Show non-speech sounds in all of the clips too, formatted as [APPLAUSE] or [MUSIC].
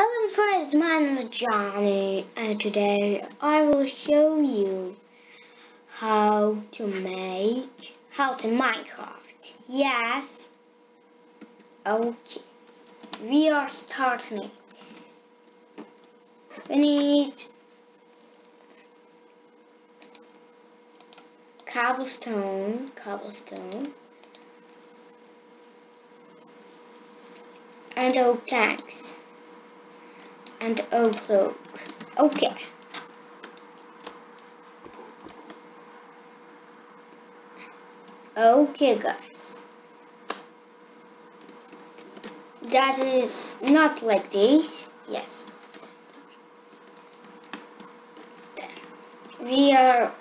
Hello friends, my name is Johnny and today I will show you how to make house in Minecraft. Yes. Okay. We are starting it. We need cobblestone, cobblestone, and oak planks and oak log. Okay. Okay, guys. That is not like this. Yes. We are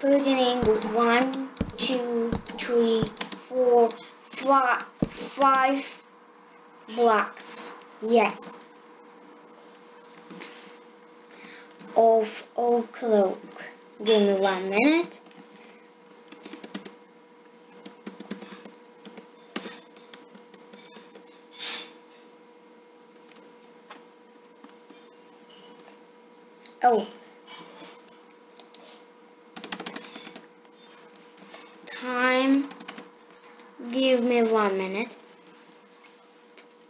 putting in one, two, three, four, five, five blocks. Yes. Of oak log. Give me one minute. Oh. Time. Give me one minute.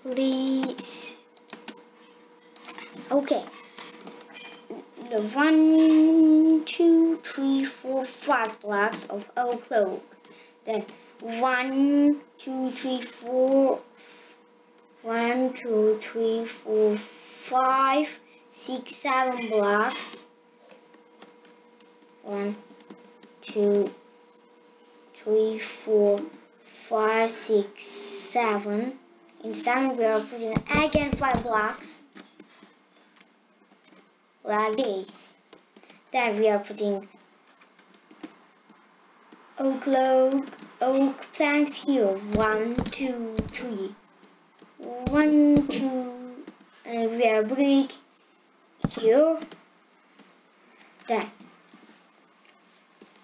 Please. Okay the one, two, three, four, five blocks of oak log. Then one, two, three, four, one, two, three, four, five, six, seven blocks. One, two, three, four, five, six, seven. In seven we are putting again five blocks like this. Then we are putting oak log, oak planks here. One, two, three. One, two, and we are brick here. Then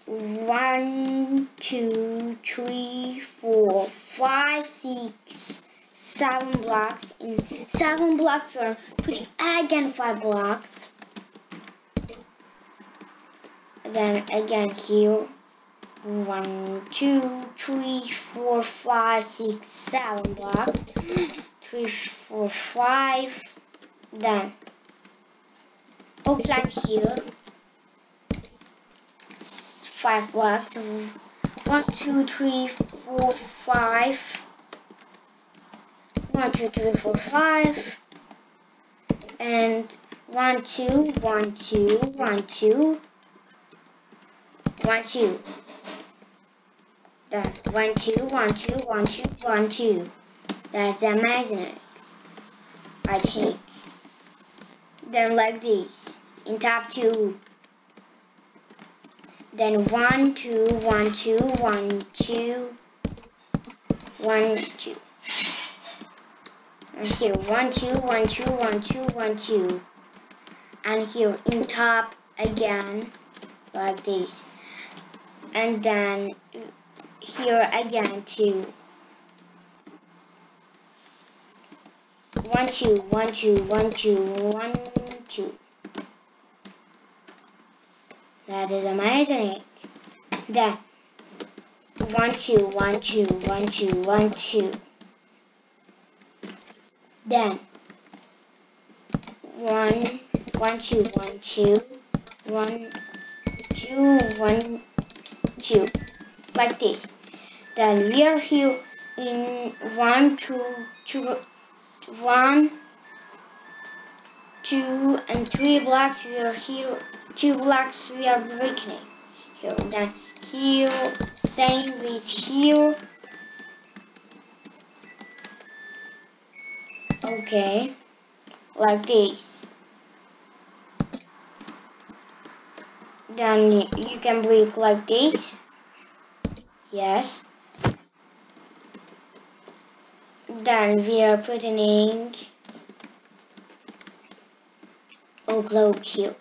one, two, three, four, five, six, seven blocks. In seven blocks, we are putting again five blocks then again here one two three four five six seven blocks three four five then. Plank here? Five blocks. One two three four five. One two three four five. And one two one two one two one two. Then one two one two one two one two. That's amazing. I think. Then like this. In top two. Then one two one two one two one two. And here one two one two one two one two. And here in top again like this and then here again two one two one two one two one two. That is amazing. Then one two one two one two one two. Then one one two one two one two one two like this. Then we are here in one two two one two and three blocks we are here two blocks we are breaking here then here same with here. Okay like this then you can break like this. Yes. Then we are putting in a globe here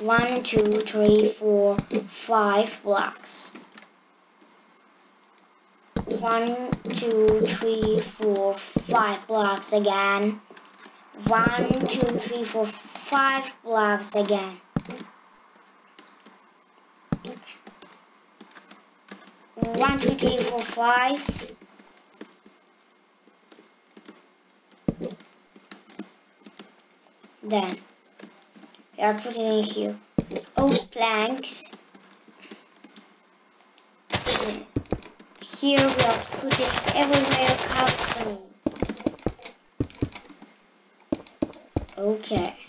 one two three four five blocks. One two three four five blocks again. One, two, three, four, five blocks again. One, two, three, four, five. Then we are putting in here oak planks. Here we are putting everywhere cobblestone. Okay.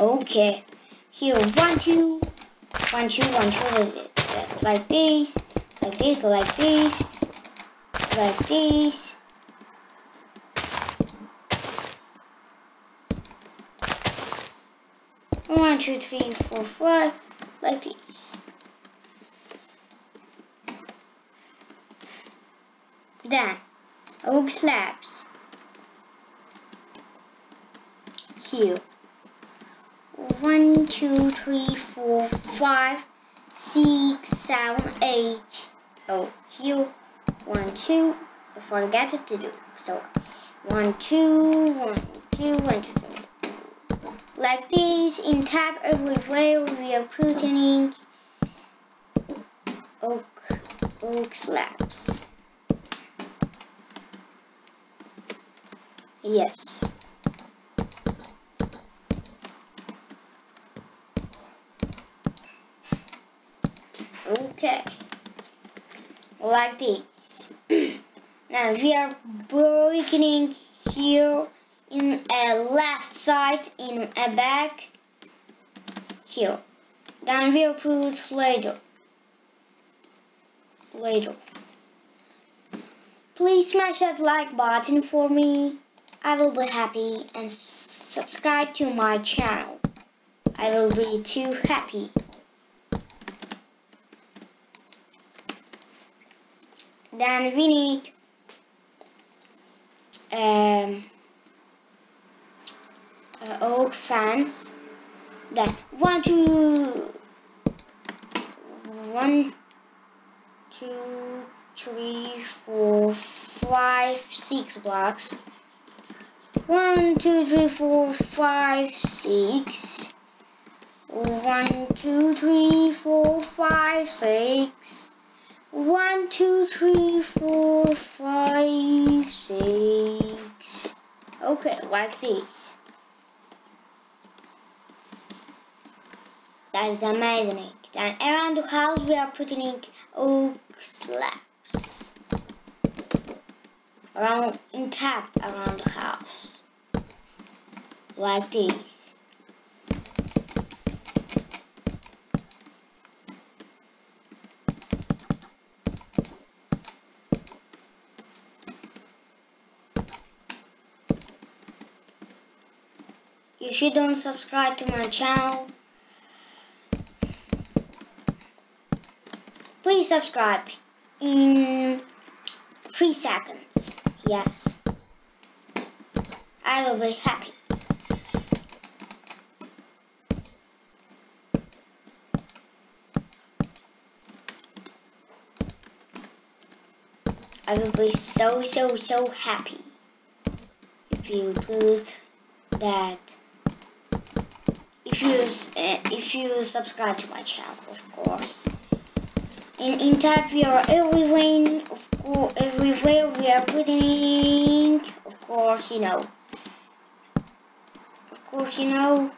Okay. Here, one, two, one, two, one, two, like this, like this, like this, like this. One, two, three, four, five, like this. Then, oak slabs. Here one, two, three, four, five, six, seven, eight. Oh, here, one, two. I forgot to do. So, one, two, one, two, one, two, three. Like this, in tab everywhere, we are putting oak, oak slabs. Yes. Okay. Like this. [CLEARS THROAT] now we are breaking here in a left side in a back here. Then we'll put later. Later. Please smash that like button for me. I will be happy and subscribe to my channel. I will be too happy. Then we need um, uh, oak fence then one two one two three four five six blocks. One two three four five six. One two three four five six one, two, three, four, five, six. Okay, like this. That is amazing. Then around the house we are putting in oak slabs. Around in tap around the house. Like this. If you don't subscribe to my channel, please subscribe in 3 seconds. Yes. I will be happy. I will be so so so happy if you do that if you uh, if you subscribe to my channel, of course. In in type we are everywhere, of course, everywhere we are putting, of course, you know, of course, you know,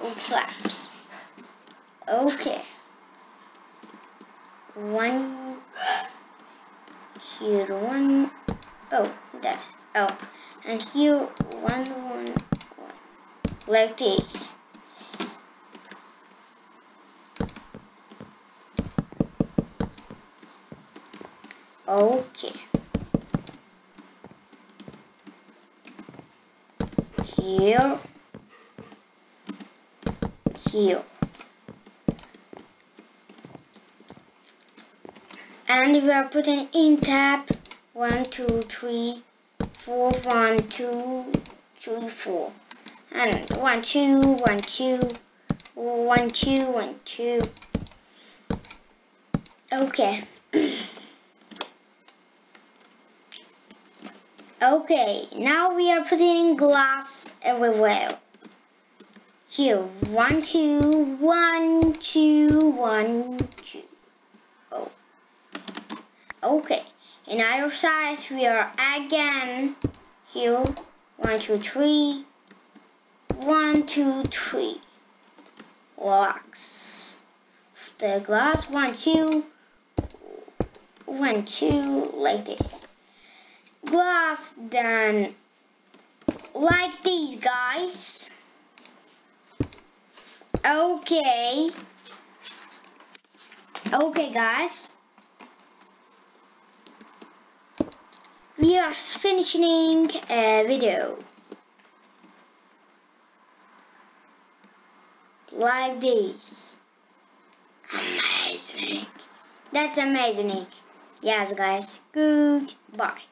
oak slabs. Okay. One here, one. Oh, that. Oh, and here one, one, one, like this. Okay. Here. Here. And we are putting in tab one, two, three, four, one, two, three, four. And one, two, one, two, one, two, one, two. Okay. [COUGHS] okay, now we are putting glass everywhere. Here, one, two, one, two, one, two. Oh. Okay. In other side, we are again here. One, two, three. One, two, three. Relax. The glass. One, two. One, two. Like this. Glass done. Like these guys. Okay. Okay, guys. We are finishing a video. Like this. Amazing. That's amazing. Yes, guys. Goodbye.